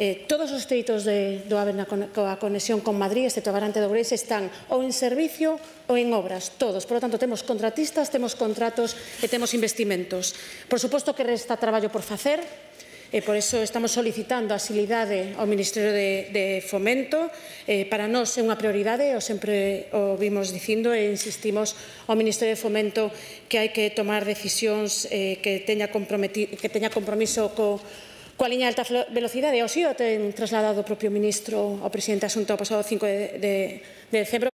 Eh, todos os treitos de, do AVE na coa conexión con Madrid, excepto a Barante de Ourense, están ou en servicio ou en obras, todos. Por lo tanto, temos contratistas, temos contratos e temos investimentos. Por suposto que resta traballo por facer, e por iso estamos solicitando asilidade ao Ministerio de, de Fomento. Eh, para nós é unha prioridade, o sempre o vimos dicindo e insistimos ao Ministerio de Fomento que hai que tomar decisións eh, que teña, que teña compromiso co coa liña de alta velocidade, o sí o ten trasladado o propio ministro ao presidente Asunto o pasado 5 de, de, de decembro,